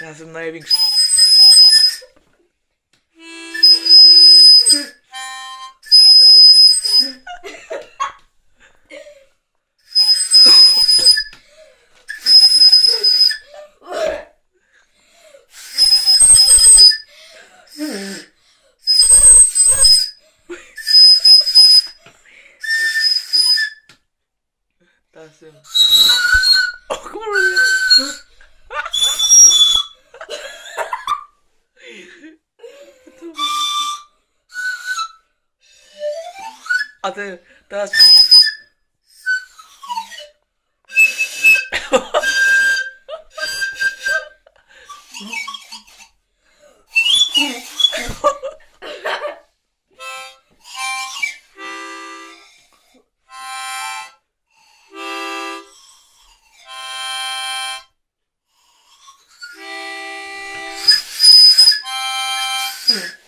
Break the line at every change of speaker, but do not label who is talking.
Razem największy. Razem. O kurde! Teraz. Hmm.